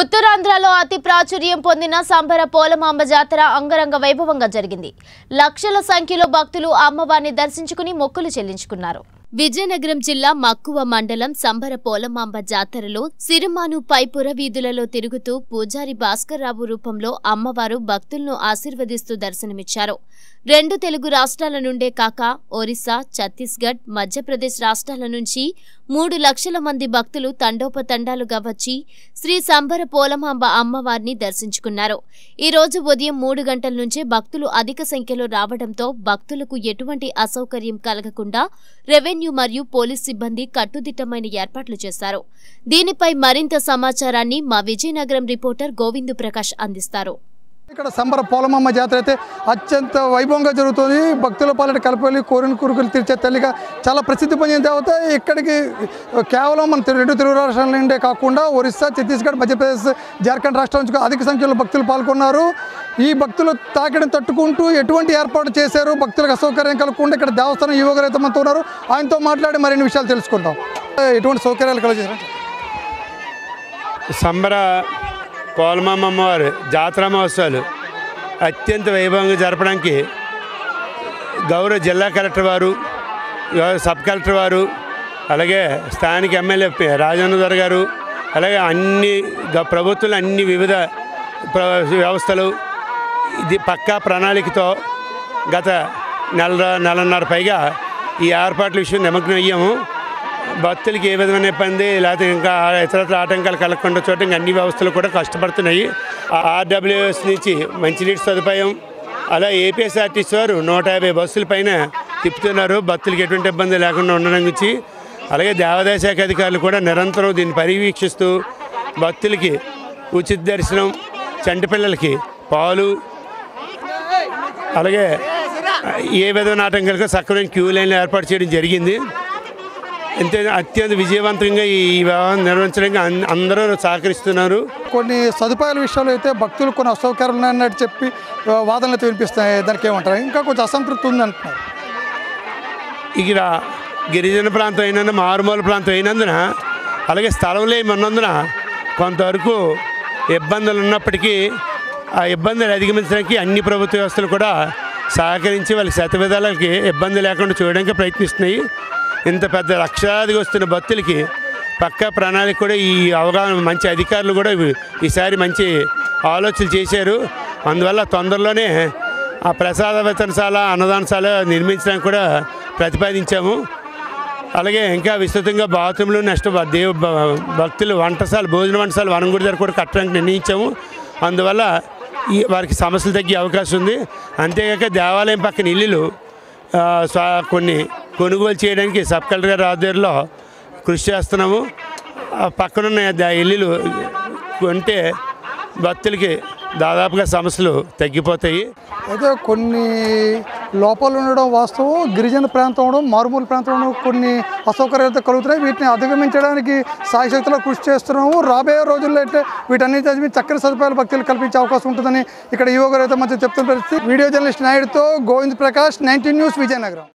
ఉత్తరాంధ్రలో అతి ప్రాచుర్యం పొందిన సంబర పోలమాంబ జాతర అంగరంగ వైభవంగా జరిగింది. లక్షల సంఖ్యలో భక్తులు అమ్మవారిని దర్శించుకుని మొక్కులు చెల్లించుకున్నారు. విజయనగరం జిల్లా మక్కువ మండలం సంబర పోలమాంబ జాతరలో సిరిమాను పైపుర వీధులలో తిరుగుతూ పూజారి భాస్కర్రావు రూపంలో అమ్మవారు భక్తులను ఆశీర్వదిస్తూ దర్శనమిచ్చారు. రెండు తెలుగు రాష్ట్రాల నుండే కాక ఒరిస్సా ఛత్తీస్గఢ్ మధ్యప్రదేశ్ రాష్ట్రాల నుంచి మూడు లక్షల మంది భక్తులు తండోపతండాలుగా వచ్చి శ్రీ సంబర పోలమాంబ అమ్మవారిని దర్శించుకున్నారు. ఈ రోజు ఉదయం మూడు గంటల నుంచే భక్తులు అధిక సంఖ్యలో రావడంతో భక్తులకు ఎటువంటి అసౌకర్యం కలగకుండా రెవెన్యూ మరియు పోలీస్ సిబ్బంది కట్టుదిట్టమైన ఏర్పాట్లు చేశారు. దీనిపై మరింత సమాచారాన్ని మా విజయనగరం రిపోర్టర్ గోవిందు ప్రకాష్ అందిస్తారు. ఇక్కడ సంబర పోలమమ్మ జాతర అయితే అత్యంత వైభవంగా జరుగుతుంది. భక్తుల పాలట కలపల్లి కోరిన కురుకులు తీర్చే తల్లిగా చాలా ప్రసిద్ధి పొందిన దేవత ఇక్కడికి కేవలం మన రెండు తెలుగు రాష్ట్రాల నుండే కాకుండా ఒరిస్సా ఛత్తీస్గఢ్ మధ్యప్రదేశ్ జార్ఖండ్ రాష్ట్రాల నుంచి అధిక సంఖ్యలో భక్తులు పాల్గొన్నారు. ఈ భక్తులు తాకిడిని తట్టుకుంటూ ఎటువంటి ఏర్పాటు చేశారు? భక్తులకు అసౌకర్యం కలగకుండా ఇక్కడ దేవస్థానం యువకులు అయితే మనతో ఉన్నారు. ఆయనతో మాట్లాడి మరిన్ని విషయాలు తెలుసుకుంటాం ఎటువంటి సౌకర్యాలు కలిగారు సంబర పోలమమ్మ అమ్మవారు జాతర మహోత్సవాలు అత్యంత వైభవంగా జరపడానికి గౌరవ జిల్లా కలెక్టర్ వారు సబ్ కలెక్టర్ వారు అలాగే స్థానిక ఎమ్మెల్యే పి- రాజేంద్ర గారు అలాగే అన్ని గ- ప్రభుత్వాలు అన్ని వివిధ ప్ర- వ్యవస్థలు ఇది పక్కా ప్రణాళికతో గత నెల నెలన్నర పైగా ఈ ఏర్పాట్ల విషయం నిమగ్నం అయ్యాము భక్తులకి ఏ విధమైన ఇబ్బంది లేకపోతే ఇంకా ఇతరత్ర ఆటంకాలు కలగకుండా చూడటం అన్ని వ్యవస్థలు కూడా కష్టపడుతున్నాయి. ఆర్డబ్ల్యూఎస్ నుంచి మంచినీటి సదుపాయం అలా ఏపీఎస్ఆర్టీసీ వారు నూట యాభై బస్సుల పైన తిప్పుతున్నారు. భక్తులకి ఎటువంటి ఇబ్బంది లేకుండా ఉండడం గురించి అలాగే దేవాదాయ శాఖ అధికారులు కూడా నిరంతరం దీన్ని పర్యవేక్షిస్తూ భక్తులకి ఉచిత దర్శనం చంటిపిల్లలకి పాలు అలాగే ఏ విధమైన ఆటంకాలకు సక్రమైన క్యూ లైన్లు ఏర్పాటు చేయడం జరిగింది. అంతే అత్యంత విజయవంతంగా ఈ వ్యవహారం నిర్వహించడానికి అందరూ సహకరిస్తున్నారు. కొన్ని సదుపాయాల విషయంలో అయితే భక్తులు కొన్ని అసౌకర్యాలు ఉన్నాయన్నట్టు చెప్పి వాదనలు వినిపిస్తాయి దానికి ఏమంటారు? ఇంకా కొంచెం అసంతృప్తి ఉంది అంటున్నారు. ఇక్కడ గిరిజన ప్రాంతం అయినందున మారుమూల ప్రాంతం అయినందున అలాగే స్థలం లేమన్నందున కొంతవరకు ఇబ్బందులు ఉన్నప్పటికీ ఆ ఇబ్బందులు అధిగమించడానికి అన్ని ప్రభుత్వ వ్యవస్థలు కూడా సహకరించి వాళ్ళకి శత విధాలకి ఇబ్బంది లేకుండా చూడడానికి ప్రయత్నిస్తున్నాయి. ఇంత పెద్ద లక్షలాదిగా వస్తున్న భక్తులకి పక్కా ప్రణాళిక కూడా ఈ అవగాహన మంచి అధికారులు కూడా ఈసారి మంచి ఆలోచనలు చేశారు. అందువల్ల తొందరలోనే ఆ ప్రసాద వితరణశాల అన్నదానశాల నిర్మించడానికి కూడా ప్రతిపాదించాము. అలాగే ఇంకా విస్తృతంగా బాత్రూంలు నెక్స్ట్ దేవ భక్తులు వంటశాల భోజన వంటశాల వనంగుడి దగ్గర కూడా కట్టడానికి నిర్ణయించాము. అందువల్ల ఈ వారికి సమస్యలు తగ్గే అవకాశం ఉంది. అంతేకాక దేవాలయం పక్కన ఇల్లులు కొన్ని కొనుగోలు చేయడానికి సబ్ కలెక్టర్ గారి ఆధ్వర్యంలో కృషి చేస్తున్నాము. పక్కనున్న ఇల్లులు కొంటే భక్తులకి దాదాపుగా సమస్యలు తగ్గిపోతాయి. అయితే కొన్ని లోపాలు ఉండడం వాస్తవం గిరిజన ప్రాంతంలో మారుమూల ప్రాంతంలో కొన్ని అసౌకర్యాలు కలుగుతున్నాయి. వీటిని అధిగమించడానికి సాయశక్తిలో కృషి చేస్తున్నాము. రాబోయే రోజుల్లో అయితే వీటన్నిటి మీద చక్కని సదుపాయాలు భక్తులు కల్పించే అవకాశం ఉంటుందని ఇక్కడ యువకులు అయితే మధ్య చెప్తున్న పరిస్థితి. వీడియో జర్నలిస్ట్ నాయుడుతో గోవింద్ ప్రకాష్ నైన్టీన్ న్యూస్ విజయనగరం.